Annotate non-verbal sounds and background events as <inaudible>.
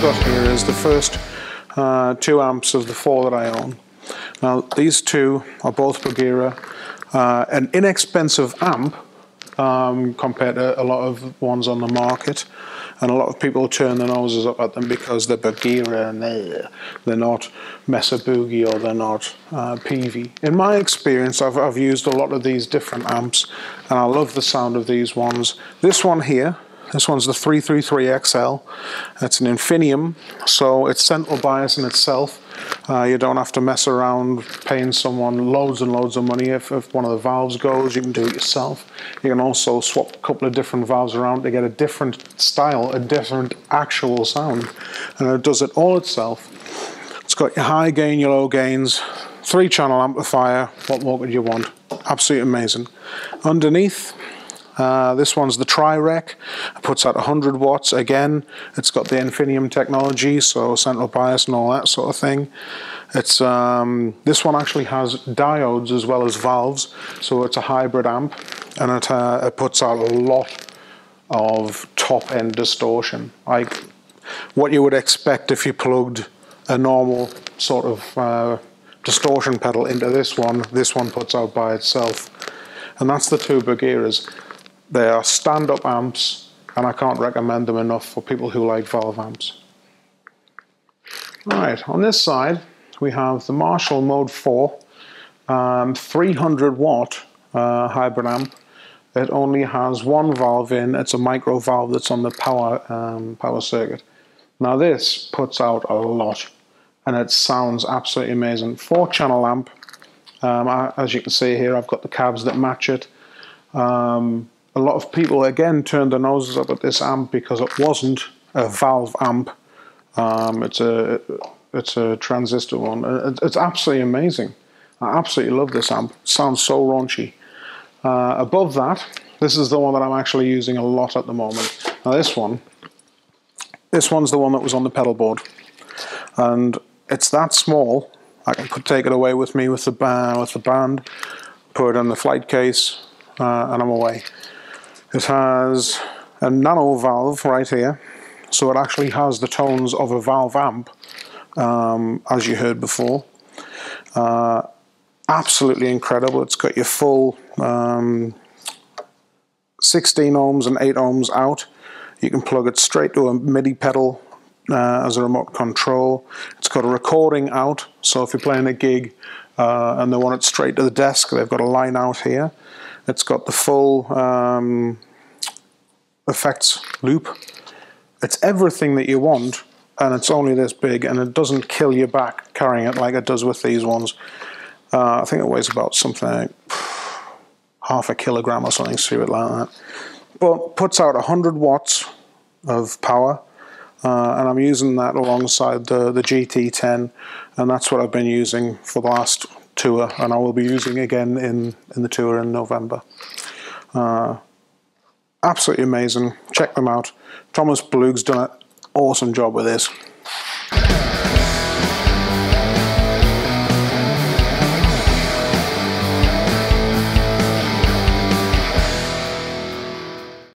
I've got here is the first uh, two amps of the four that I own. Now these two are both Bugera, uh, an inexpensive amp um, compared to a lot of ones on the market. And a lot of people turn their noses up at them because they're Bugera and they're, they're not Mesa Boogie or they're not uh, Peavey. In my experience, I've, I've used a lot of these different amps and I love the sound of these ones. This one here this one's the 333XL. It's an Infinium, so it's central bias in itself. Uh, you don't have to mess around paying someone loads and loads of money. If, if one of the valves goes, you can do it yourself. You can also swap a couple of different valves around to get a different style, a different actual sound. And it does it all itself. It's got your high gain, your low gains, three channel amplifier. What more could you want? Absolutely amazing. Underneath, uh, this one's the Tri-Rec, It puts out 100 watts. Again, it's got the Infinium technology, so central bias and all that sort of thing. It's um, This one actually has diodes as well as valves, so it's a hybrid amp, and it, uh, it puts out a lot of top-end distortion. Like what you would expect if you plugged a normal sort of uh, distortion pedal into this one, this one puts out by itself. And that's the two Bugeras. They are stand-up amps, and I can't recommend them enough for people who like valve amps. Right, on this side, we have the Marshall Mode 4, um, 300 watt uh, hybrid amp. It only has one valve in. It's a micro valve that's on the power um, power circuit. Now this puts out a lot, and it sounds absolutely amazing. Four channel amp. Um, I, as you can see here, I've got the cabs that match it. Um, a lot of people again turned their noses up at this amp because it wasn't a valve amp. Um, it's a it's a transistor one. It's absolutely amazing. I absolutely love this amp. It sounds so raunchy. Uh, above that, this is the one that I'm actually using a lot at the moment. Now this one, this one's the one that was on the pedal board, and it's that small. I can put, take it away with me with the band, with the band, put it in the flight case, uh, and I'm away. It has a nano valve right here, so it actually has the tones of a valve amp, um, as you heard before. Uh, absolutely incredible. It's got your full um, 16 ohms and 8 ohms out. You can plug it straight to a MIDI pedal uh, as a remote control. It's got a recording out, so if you're playing a gig uh, and they want it straight to the desk, they've got a line out here. It's got the full um, effects loop. It's everything that you want, and it's only this big, and it doesn't kill your back carrying it like it does with these ones. Uh, I think it weighs about something like <sighs> half a kilogram or something stupid like that. But puts out 100 watts of power, uh, and I'm using that alongside the, the GT10, and that's what I've been using for the last tour, and I will be using again in, in the tour in November. Uh, absolutely amazing. Check them out. Thomas Blug's done an awesome job with this.